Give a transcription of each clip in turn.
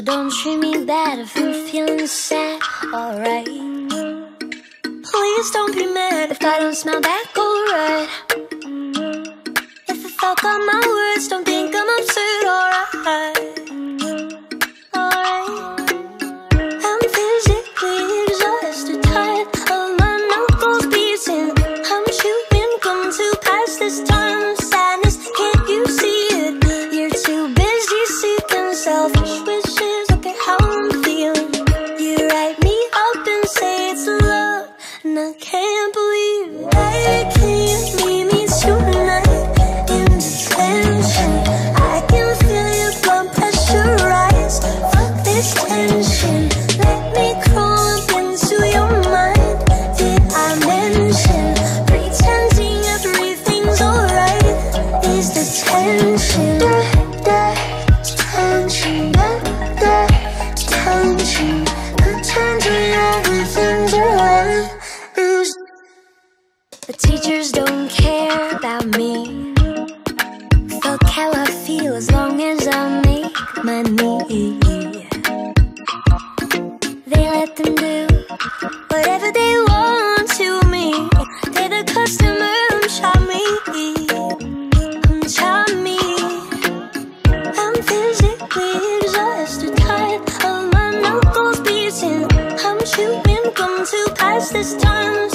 So don't treat me bad if you're feeling sad, alright. Please don't be mad if I don't smile back alright. If I fuck up my words, don't think I'm absurd, alright. This time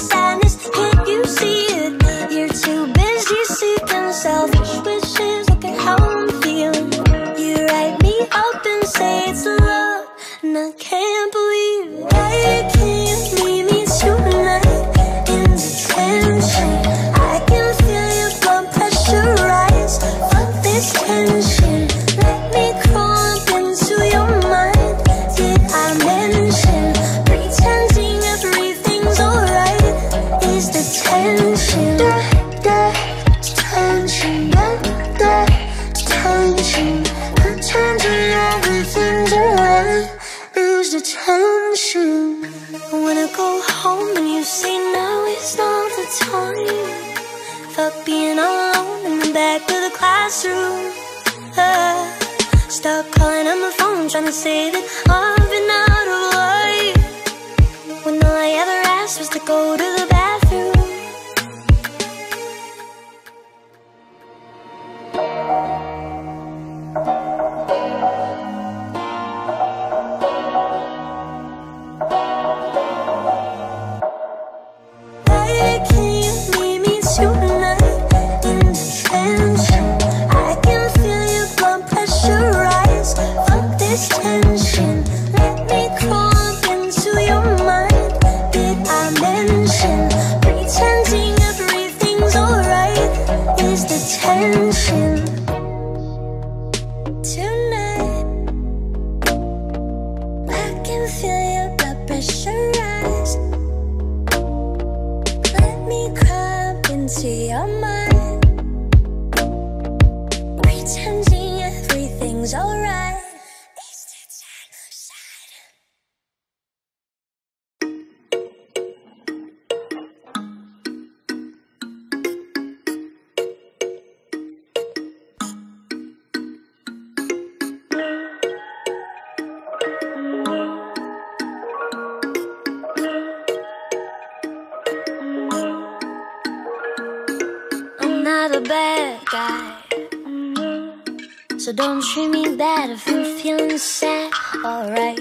don't treat me bad if you're feeling sad, alright.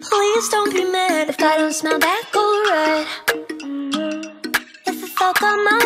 Please don't be mad if I don't smell back, alright. Mm-hmm. If I fuck up my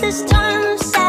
this time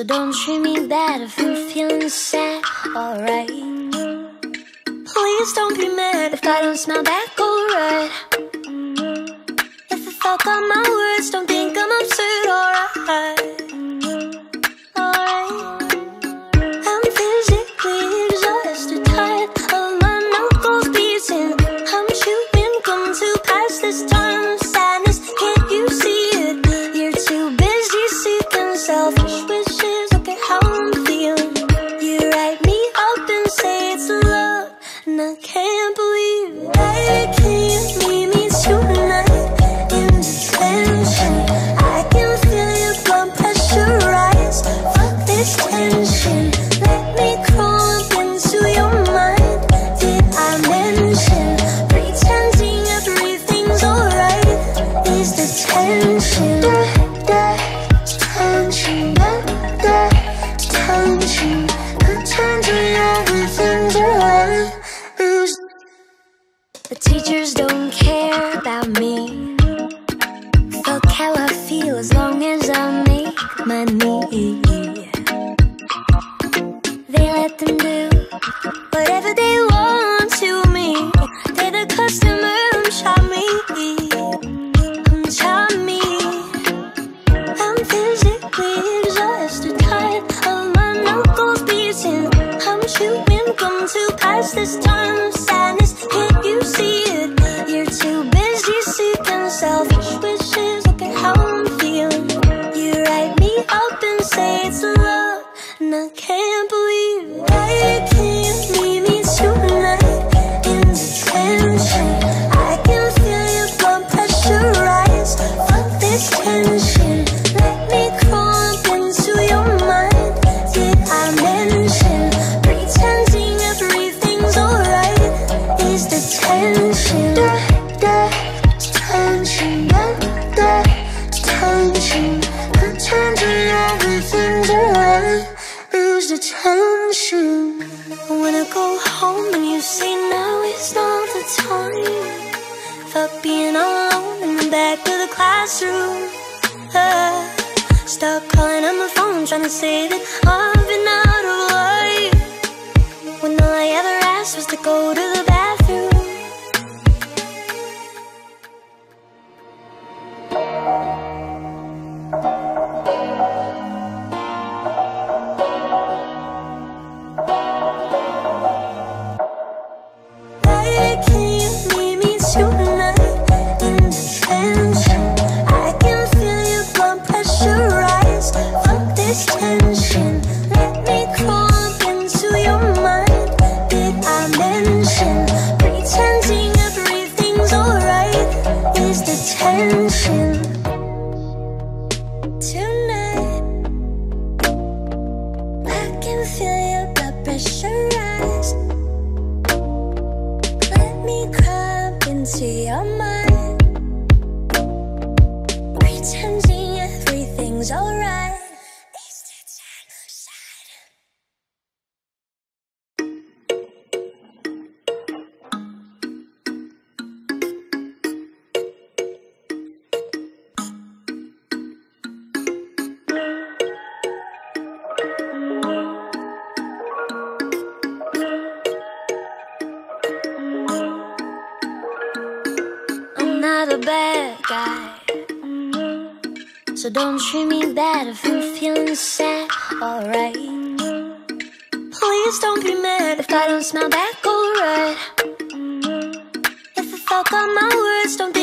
So don't treat me bad if you're feeling sad, alright. Please don't be mad if I don't smile back alright. If I fuck up my words, don't this time Don't treat me bad if you're feeling sad, alright. Please don't be mad if I don't smile back, alright. If I fuck up my words, don't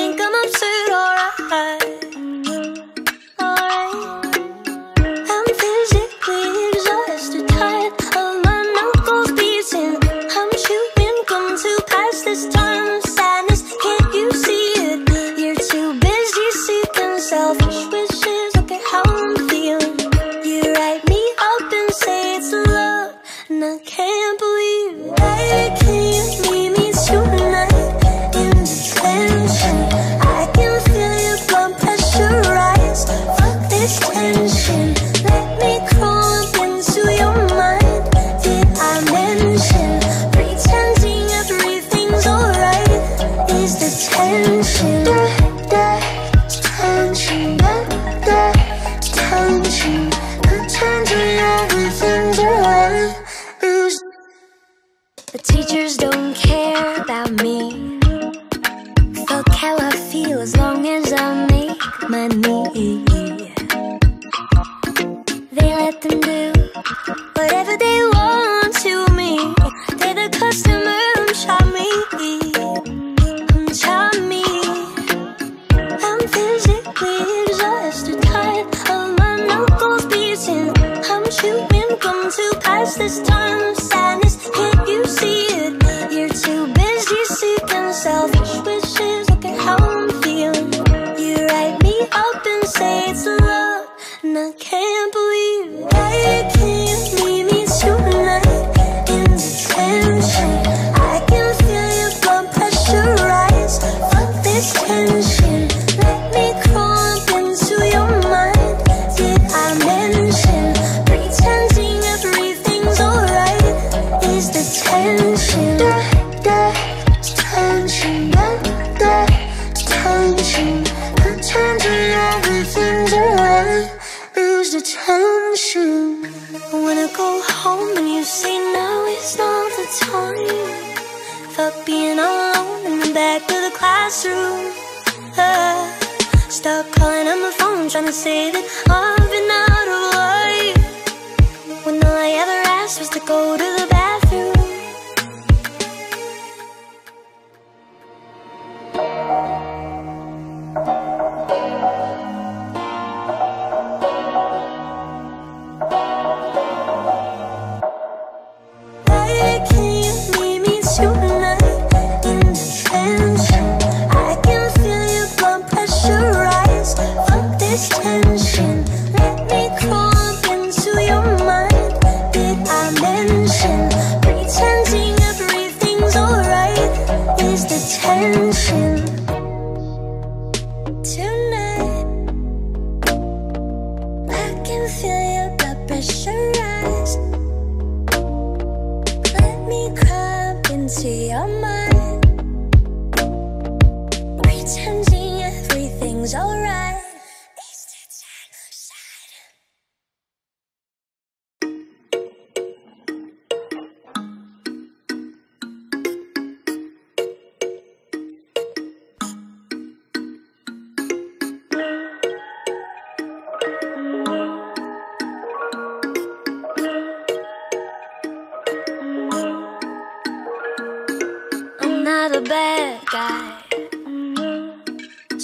this time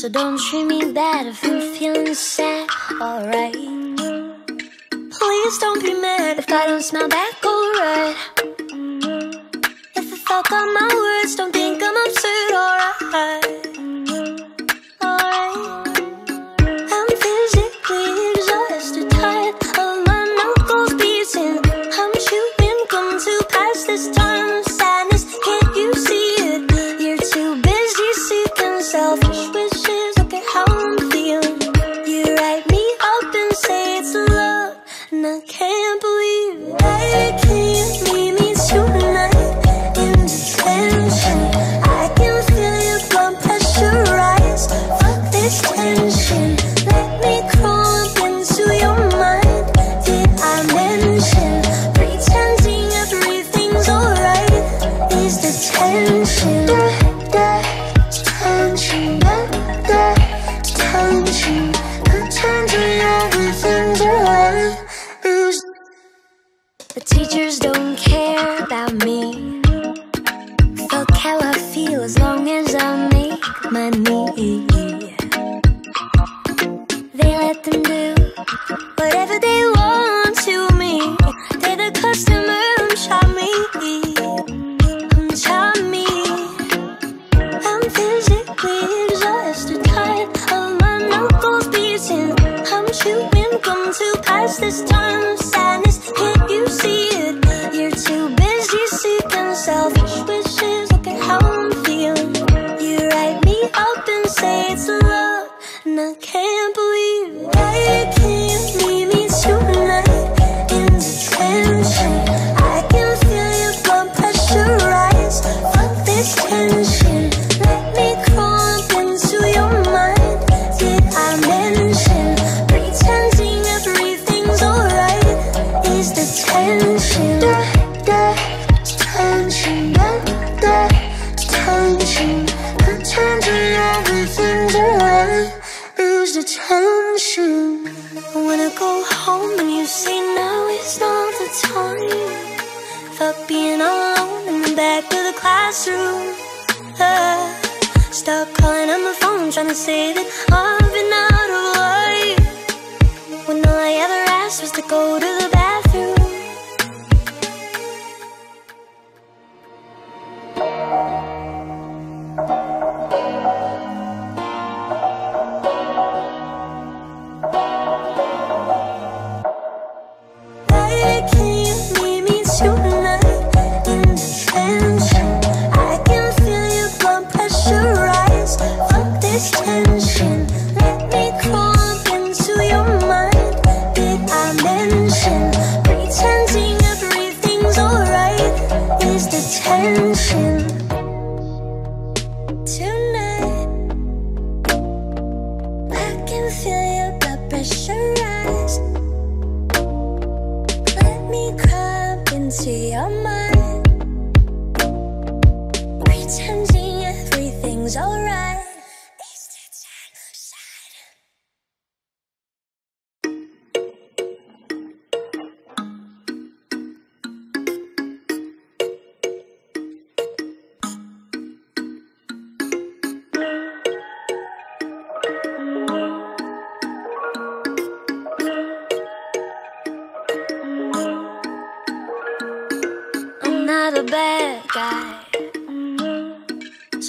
So don't treat me bad if you're feeling sad, alright. Please don't be mad if I don't smile back, alright. Mm-hmm. If I fuck up my words, don't be these times.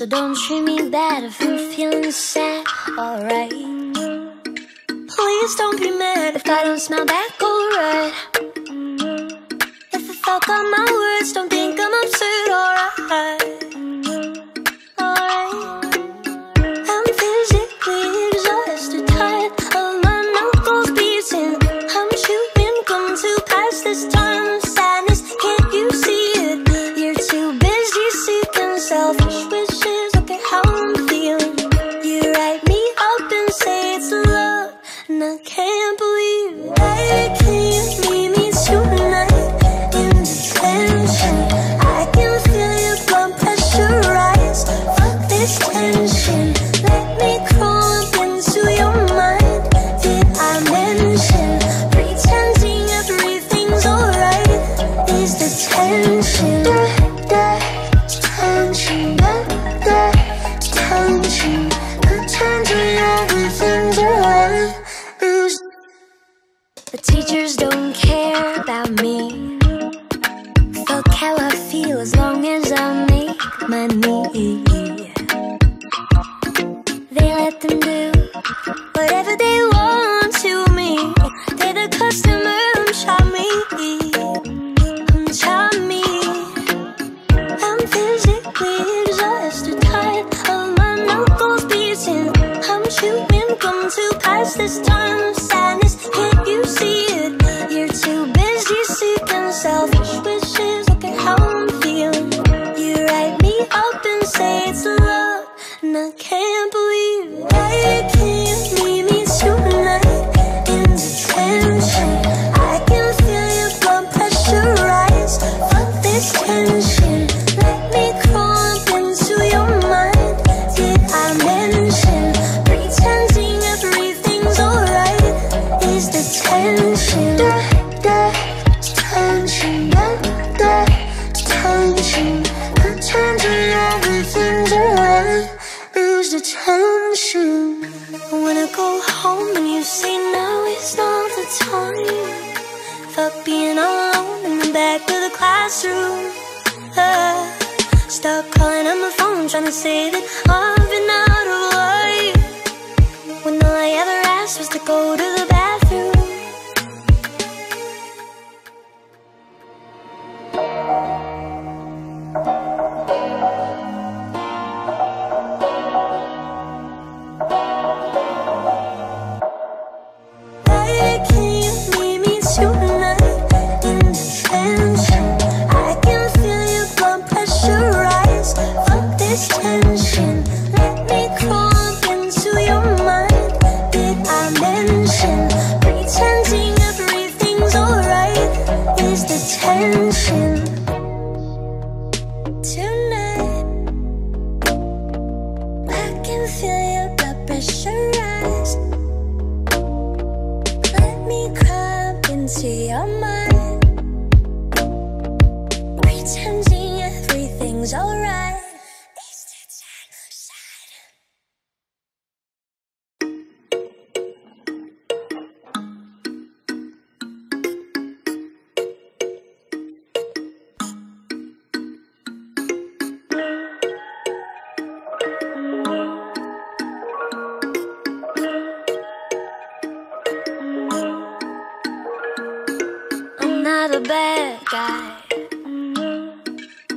So don't treat me bad if you're feeling sad, alright. Please don't be mad if I don't smile back alright. If I fuck up my words, don't think I'm absurd, alright times.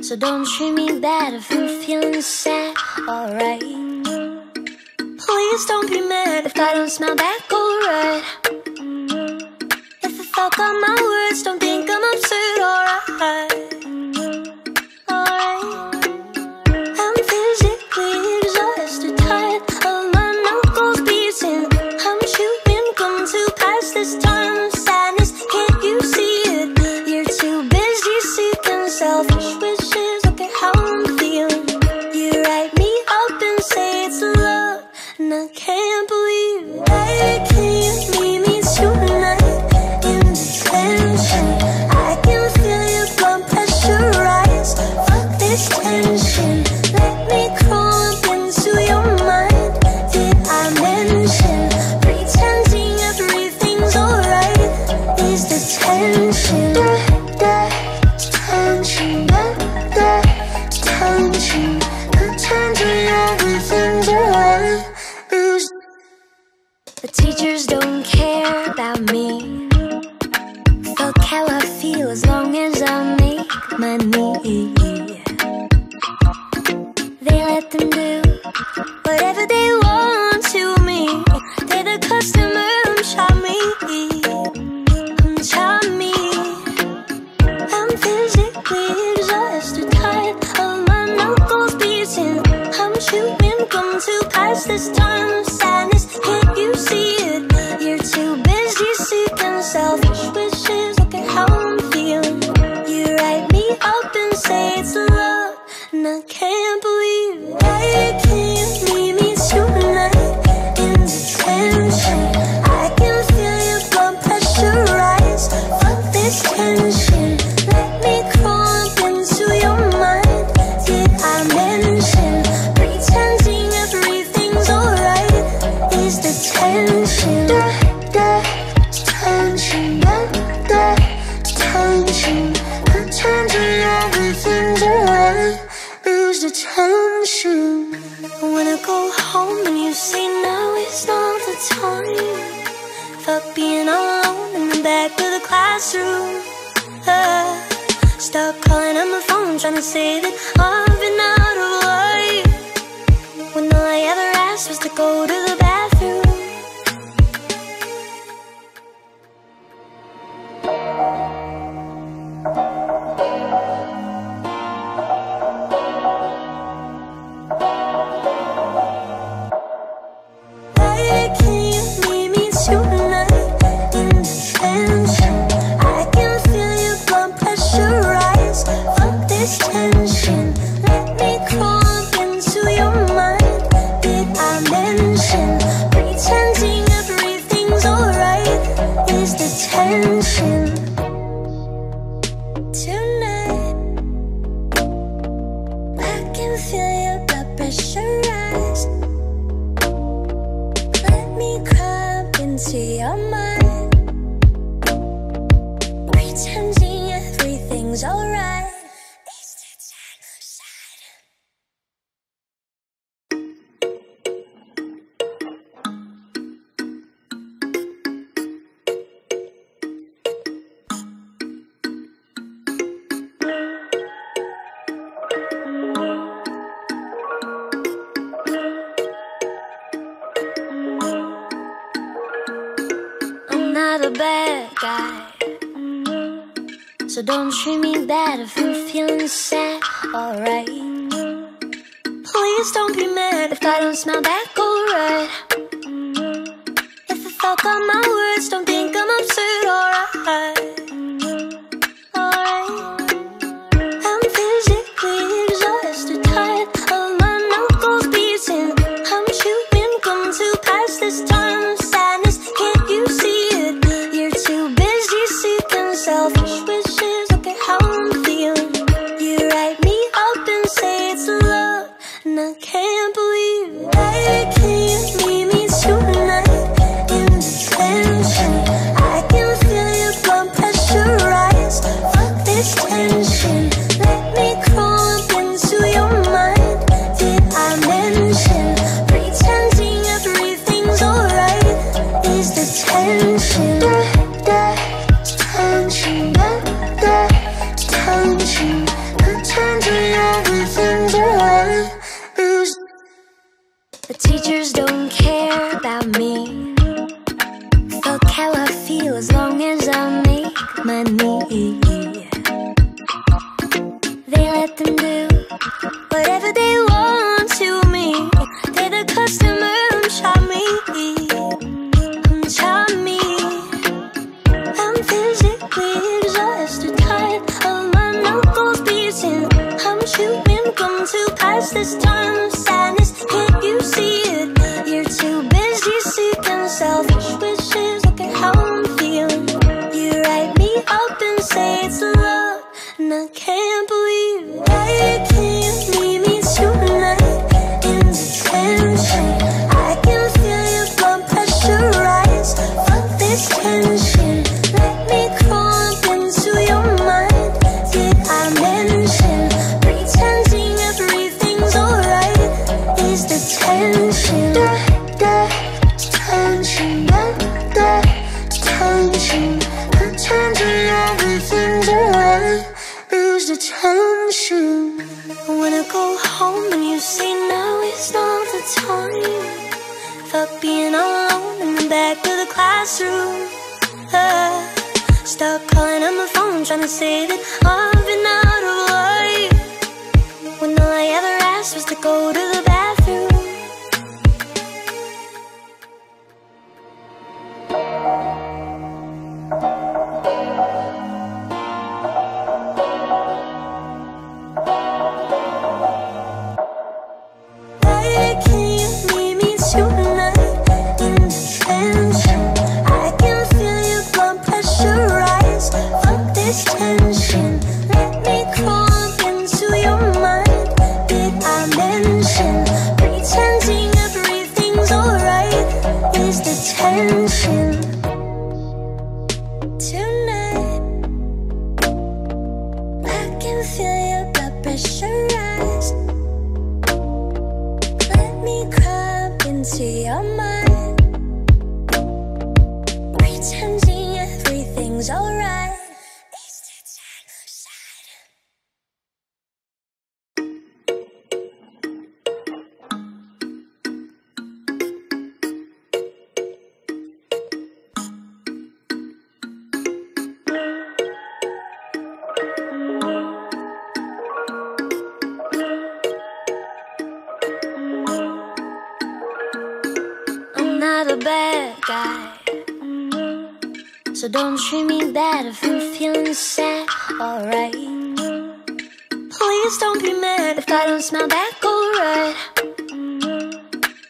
So don't treat me bad if I'm feeling sad, alright. Please don't be mad if I don't smile back, alright. If I fuck up my words, don't times So don't treat me bad if you're feeling sad, alright. Please don't be mad if I don't smile back alright. Mm-hmm. If I fuck on my sunset. So don't treat me bad if you're feeling sad, alright Please don't be mad if I don't smell back. Alright, right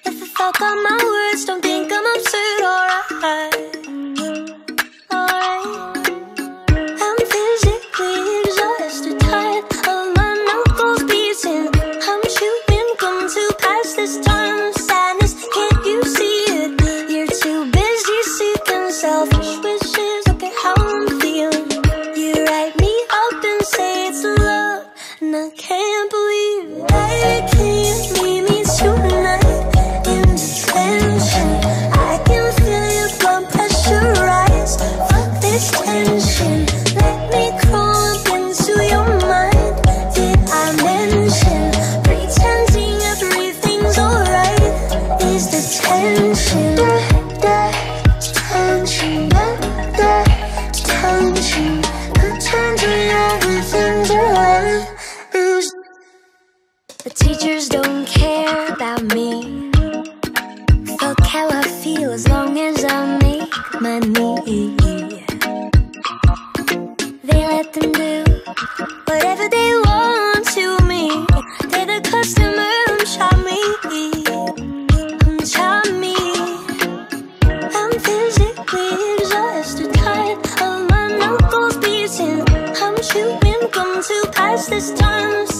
If I fuck up my arms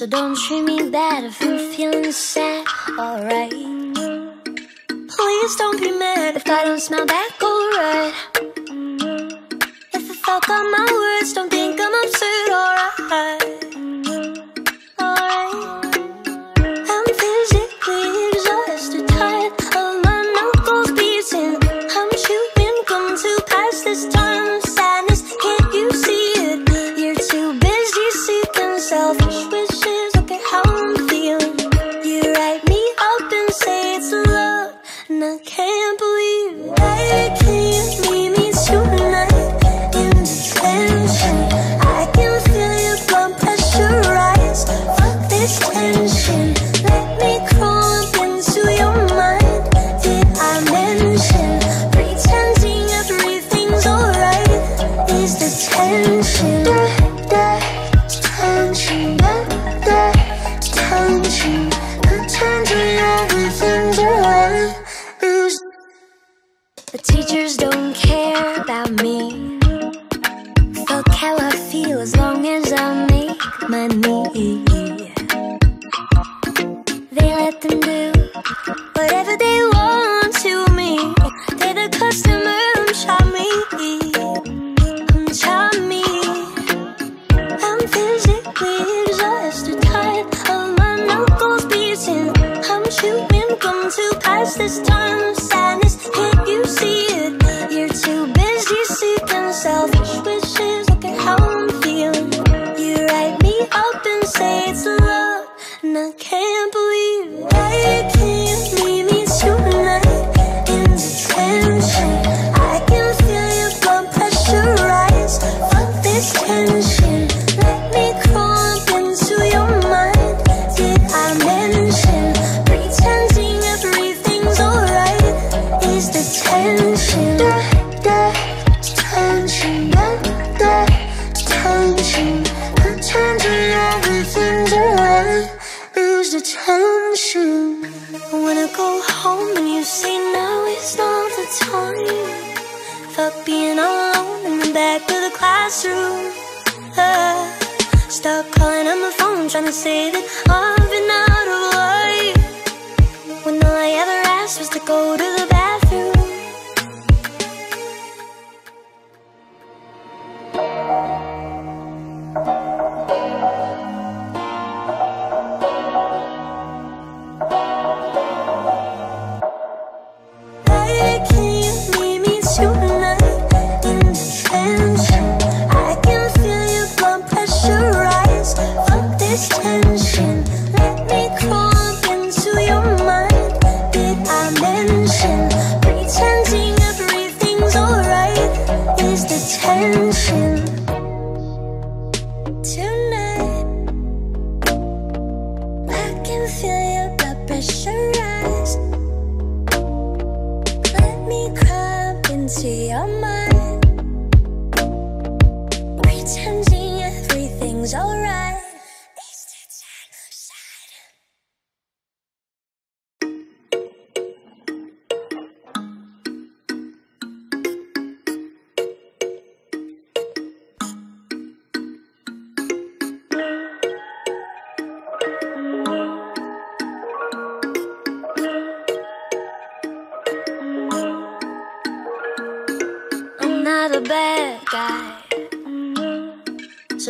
So don't treat me bad if you're feeling sad, alright. Please don't be mad if I don't smile back, alright. Mm-hmm. If I fuck up my words, don't one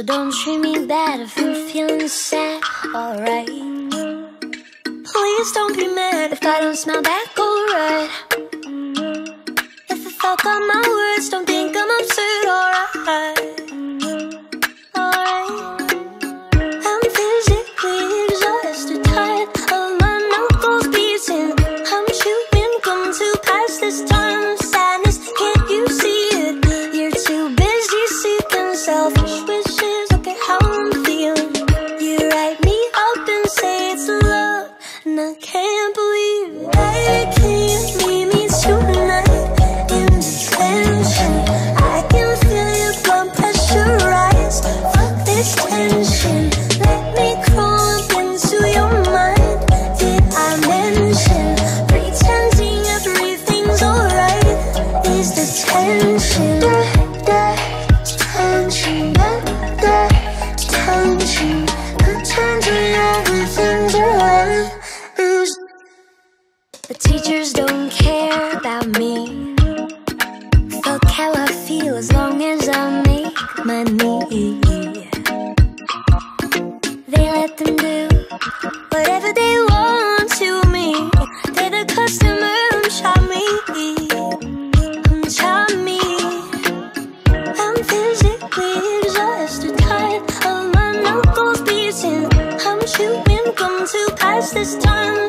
So don't treat me bad if I'm feeling sad, alright. Please don't be mad if I don't smile back alright. If I fuck up my words, don't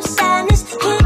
sun is here.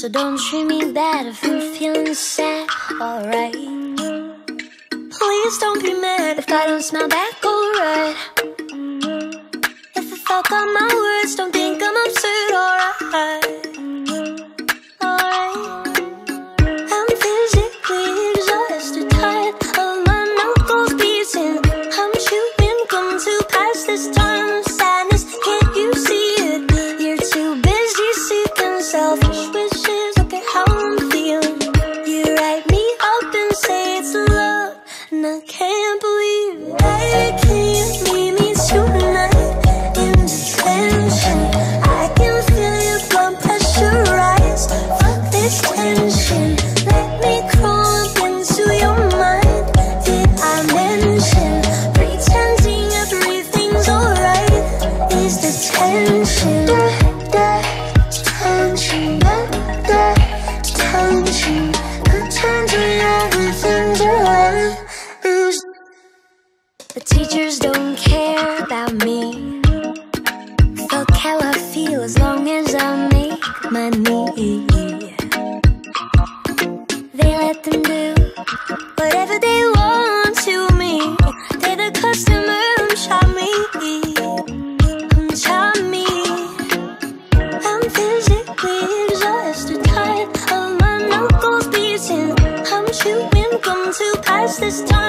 So don't treat me bad if I'm feeling sad, alright. Please don't be mad if I don't smile back alright. If I fuck up my words, don't think I'm absurd, alright.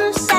you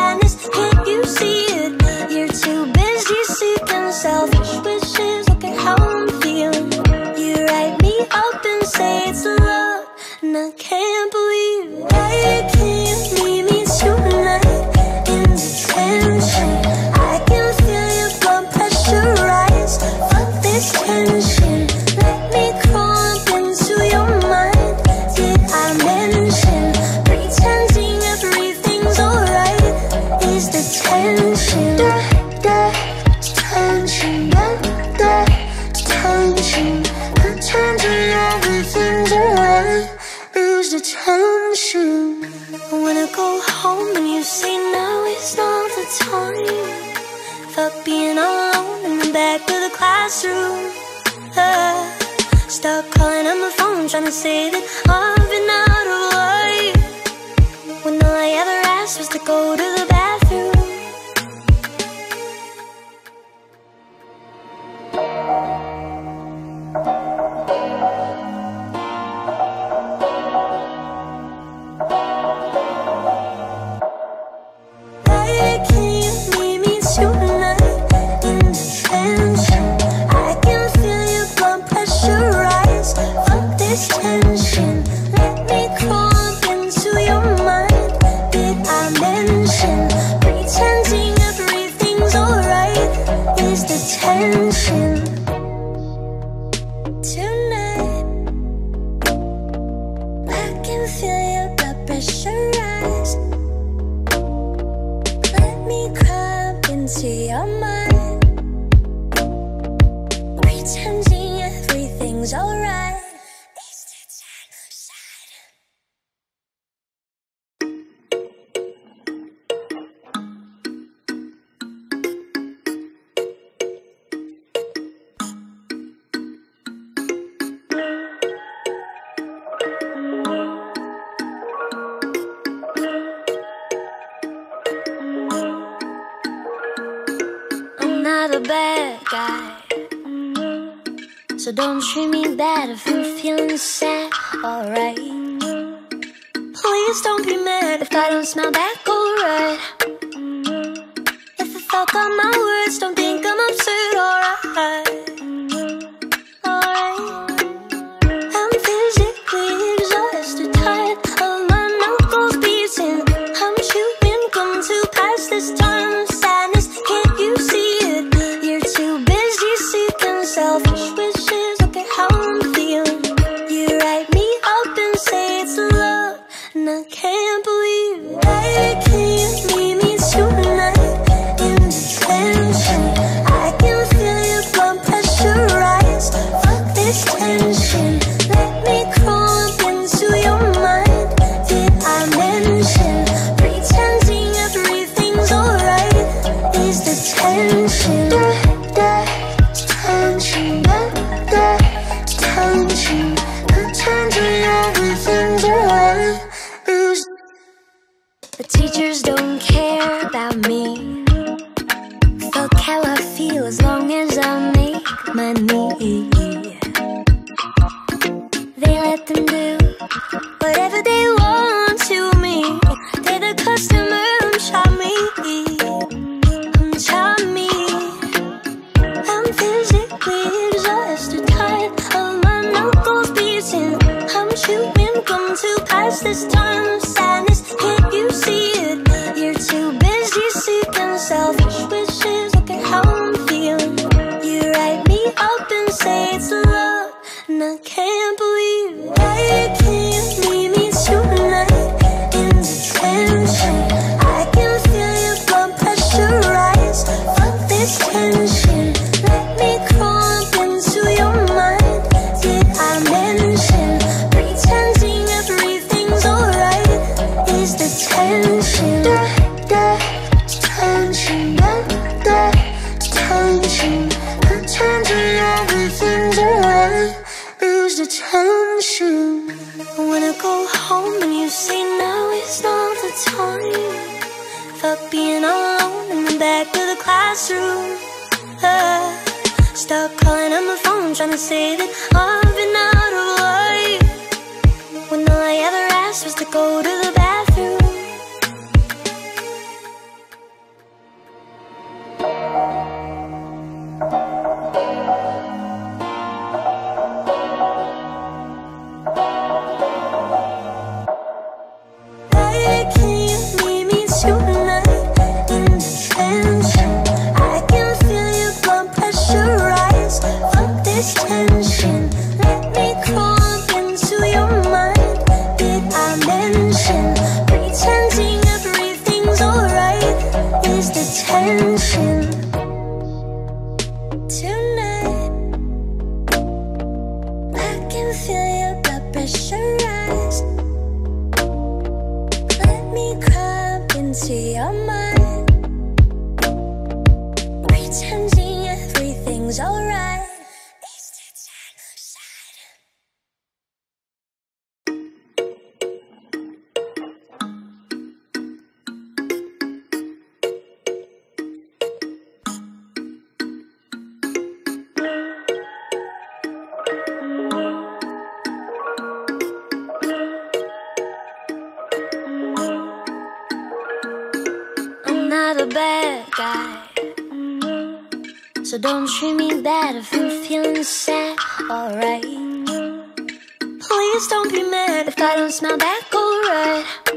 So don't treat me bad if you're feeling sad, alright. Please don't be mad if I don't smell that good right If I fuck on my you So don't treat me bad if you're feeling sad, alright. Please don't be mad if I don't smile back, alright.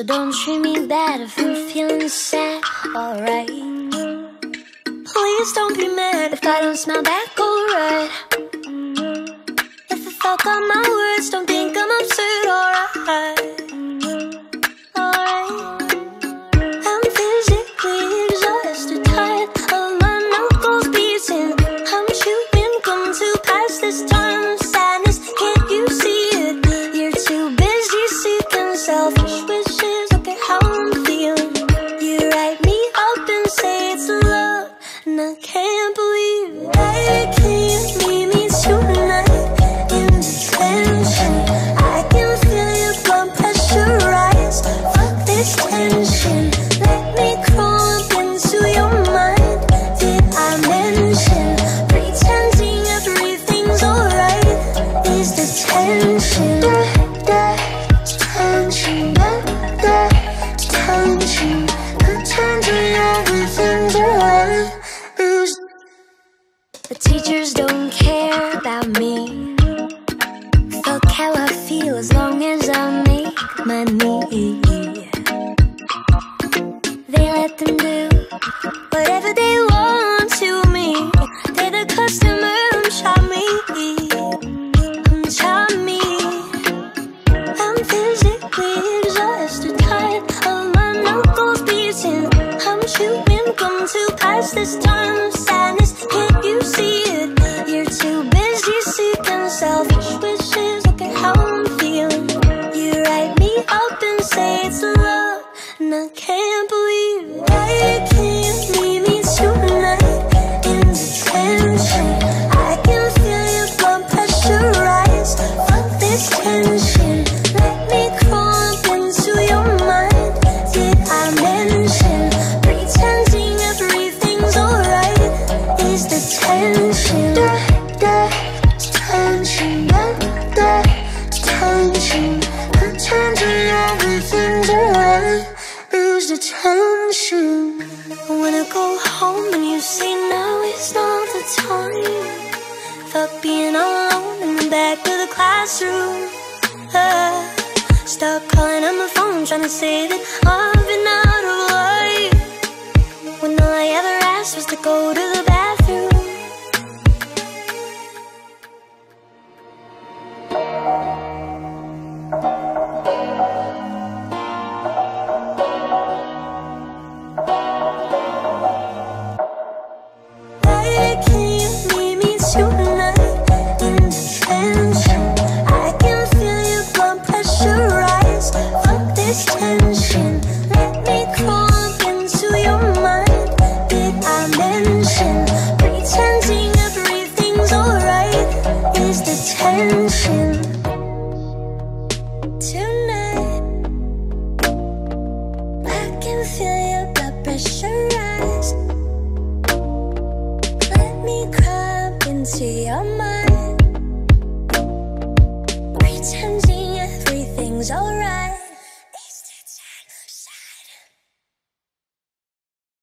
So don't treat me bad if you're feeling sad, alright. Please don't be mad if I don't smile back alright. If I fuck up my words, don't think